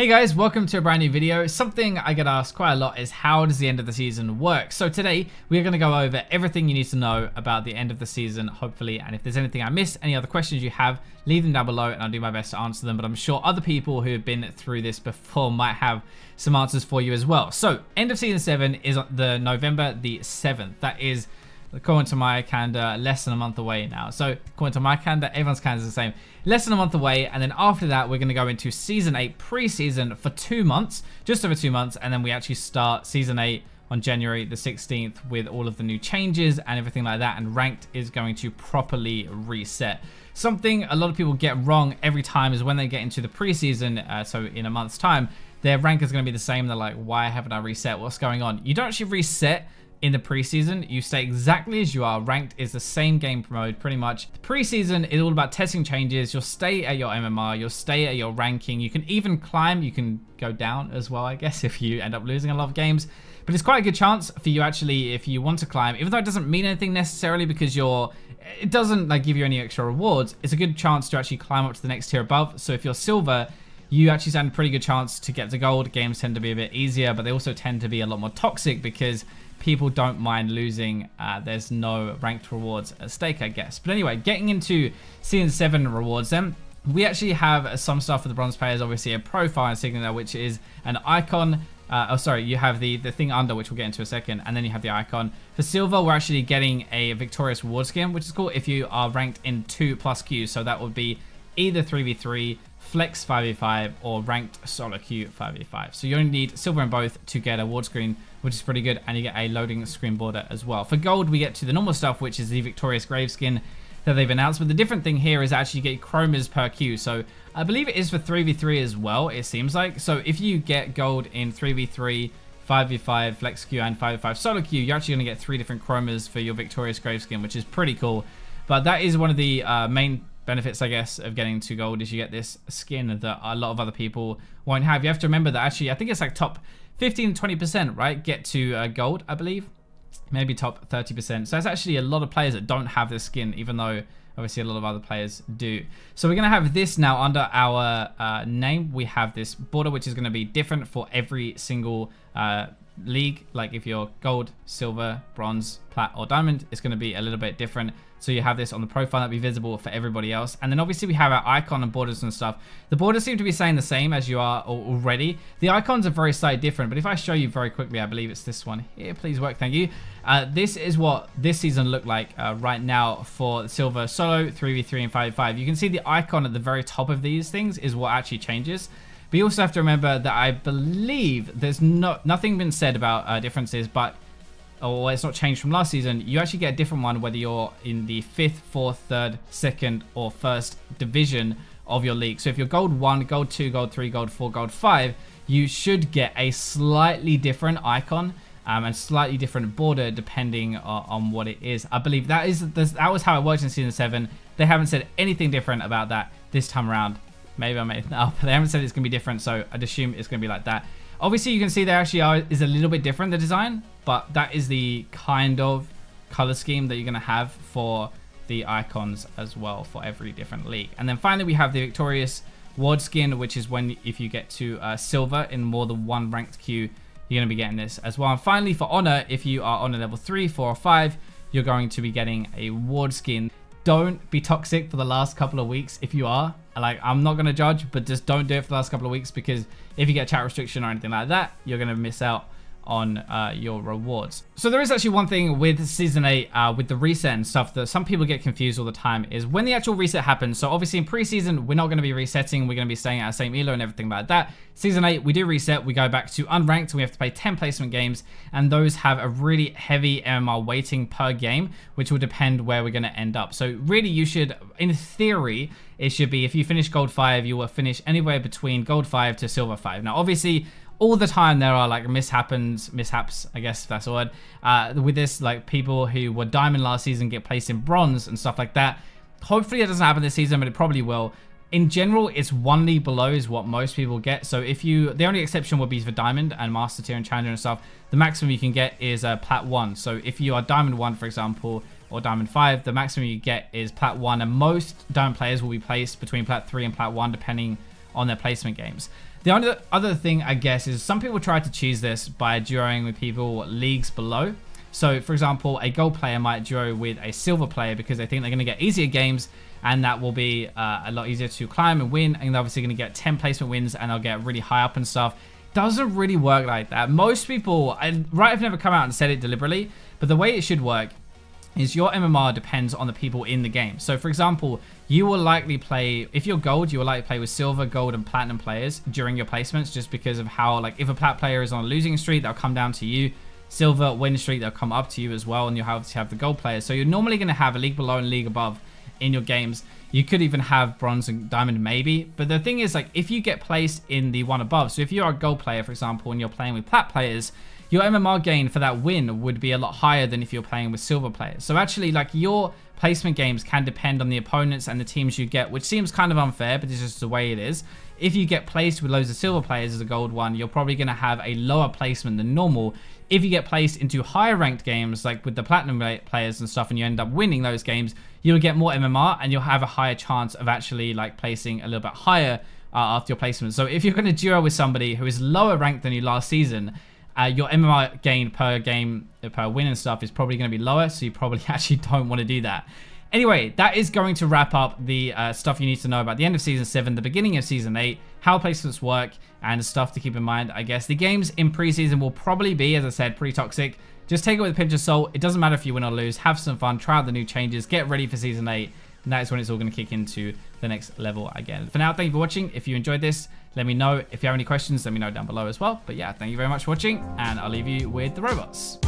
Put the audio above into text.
Hey guys, welcome to a brand new video. Something I get asked quite a lot is how does the end of the season work? So today we're going to go over everything you need to know about the end of the season, hopefully. And if there's anything I missed, any other questions you have, leave them down below and I'll do my best to answer them. But I'm sure other people who have been through this before might have some answers for you as well. So end of season 7 is the November the 7th. That is according to my calendar, less than a month away now. So according to my calendar, everyone's calendar is the same. Less than a month away, and then after that, we're going to go into Season 8 pre-season for two months, just over two months, and then we actually start Season 8 on January the 16th with all of the new changes and everything like that, and Ranked is going to properly reset. Something a lot of people get wrong every time is when they get into the preseason, uh, so in a month's time, their rank is going to be the same. They're like, why haven't I reset? What's going on? You don't actually reset in the preseason. You stay exactly as you are. Ranked is the same game mode pretty much. The preseason is all about testing changes. You'll stay at your MMR. You'll stay at your ranking. You can even climb. You can go down as well, I guess, if you end up losing a lot of games. But it's quite a good chance for you actually, if you want to climb, even though it doesn't mean anything necessarily because you're, it doesn't like give you any extra rewards. It's a good chance to actually climb up to the next tier above. So if you're silver, you actually stand a pretty good chance to get to gold. Games tend to be a bit easier, but they also tend to be a lot more toxic because people don't mind losing. Uh, there's no ranked rewards at stake, I guess. But anyway, getting into Season 7 rewards then. We actually have some stuff for the bronze players, obviously a profile insignia, which is an icon. Uh, oh, sorry, you have the, the thing under, which we'll get into a second, and then you have the icon. For silver, we're actually getting a victorious reward skin, which is cool if you are ranked in 2 plus Q. So that would be either 3v3, flex 5v5, or ranked solo queue 5v5. So you only need silver in both to get a ward skin which is pretty good, and you get a loading screen border as well. For gold, we get to the normal stuff, which is the Victorious Graves skin that they've announced, but the different thing here is actually get chromas per queue, so I believe it is for 3v3 as well, it seems like. So if you get gold in 3v3, 5v5, flex queue, and 5v5 solo queue, you're actually going to get three different chromas for your Victorious Graves skin, which is pretty cool. But that is one of the uh, main benefits, I guess, of getting to gold is you get this skin that a lot of other people won't have. You have to remember that actually, I think it's like top 15 20%, right? Get to uh, gold, I believe. Maybe top 30%. So that's actually a lot of players that don't have this skin, even though obviously a lot of other players do. So we're going to have this now under our uh, name. We have this border, which is going to be different for every single uh, league. Like if you're gold, silver, bronze, plat, or diamond, it's going to be a little bit different. So you have this on the profile that be visible for everybody else. And then obviously we have our icon and borders and stuff. The borders seem to be saying the same as you are already. The icons are very slightly different, but if I show you very quickly, I believe it's this one here. Please work, thank you. Uh, this is what this season looked like uh, right now for Silver Solo, 3v3 and 5v5. You can see the icon at the very top of these things is what actually changes. But you also have to remember that I believe there's not nothing been said about uh, differences, but or it's not changed from last season, you actually get a different one whether you're in the fifth, fourth, third, second, or first division of your league. So if you're gold one, gold two, gold three, gold four, gold five, you should get a slightly different icon um, and slightly different border depending on, on what it is. I believe that is that was how it worked in season seven. They haven't said anything different about that this time around. Maybe I made it up. They haven't said it's gonna be different, so I'd assume it's gonna be like that. Obviously, you can see there actually are, is a little bit different, the design, but that is the kind of color scheme that you're going to have for the icons as well for every different league. And then finally, we have the Victorious Ward skin, which is when if you get to uh, silver in more than one ranked queue, you're going to be getting this as well. And finally, for Honor, if you are on a level 3, 4, or 5, you're going to be getting a Ward skin. Don't be toxic for the last couple of weeks if you are. Like, I'm not going to judge, but just don't do it for the last couple of weeks because if you get chat restriction or anything like that, you're going to miss out on uh, your rewards. So there is actually one thing with Season 8, uh, with the reset and stuff that some people get confused all the time is when the actual reset happens. So obviously in preseason, we're not going to be resetting. We're going to be staying at our same elo and everything like that. Season 8, we do reset. We go back to unranked. We have to play 10 placement games and those have a really heavy MMR weighting per game, which will depend where we're going to end up. So really you should, in theory, it should be if you finish gold 5, you will finish anywhere between gold 5 to silver 5. Now obviously all the time there are like mishappens, mishaps, I guess that's the word, uh, with this, like people who were diamond last season get placed in bronze and stuff like that. Hopefully it doesn't happen this season, but it probably will. In general, it's one league below is what most people get. So if you, the only exception would be for diamond and master tier and challenger and stuff. The maximum you can get is uh, plat one. So if you are diamond one, for example, or diamond five, the maximum you get is plat one. And most diamond players will be placed between plat three and plat one, depending on their placement games. The only other thing, I guess, is some people try to choose this by duoing with people leagues below. So, for example, a gold player might duo with a silver player because they think they're going to get easier games and that will be uh, a lot easier to climb and win. And they're obviously going to get 10 placement wins and they'll get really high up and stuff. Doesn't really work like that. Most people, I, right, I've never come out and said it deliberately, but the way it should work is your MMR depends on the people in the game. So for example, you will likely play, if you're gold, you will likely play with silver, gold, and platinum players during your placements just because of how, like, if a plat player is on a losing streak, they'll come down to you. Silver, win streak, they'll come up to you as well, and you'll have to have the gold players. So you're normally going to have a league below and league above in your games. You could even have bronze and diamond maybe. But the thing is, like, if you get placed in the one above, so if you're a gold player, for example, and you're playing with plat players, your MMR gain for that win would be a lot higher than if you're playing with silver players. So actually, like, your placement games can depend on the opponents and the teams you get, which seems kind of unfair, but it's just the way it is. If you get placed with loads of silver players as a gold one, you're probably going to have a lower placement than normal. If you get placed into higher ranked games, like with the platinum players and stuff, and you end up winning those games, you'll get more MMR and you'll have a higher chance of actually like placing a little bit higher uh, after your placement. So if you're going to duo with somebody who is lower ranked than you last season, uh, your MMR gain per game, per win and stuff is probably going to be lower, so you probably actually don't want to do that. Anyway, that is going to wrap up the uh, stuff you need to know about the end of Season 7, the beginning of Season 8, how placements work, and stuff to keep in mind, I guess. The games in preseason will probably be, as I said, pretty toxic. Just take it with a pinch of salt. It doesn't matter if you win or lose. Have some fun. Try out the new changes. Get ready for Season 8. And that is when it's all going to kick into the next level again. For now, thank you for watching. If you enjoyed this, let me know. If you have any questions, let me know down below as well. But yeah, thank you very much for watching, and I'll leave you with the robots.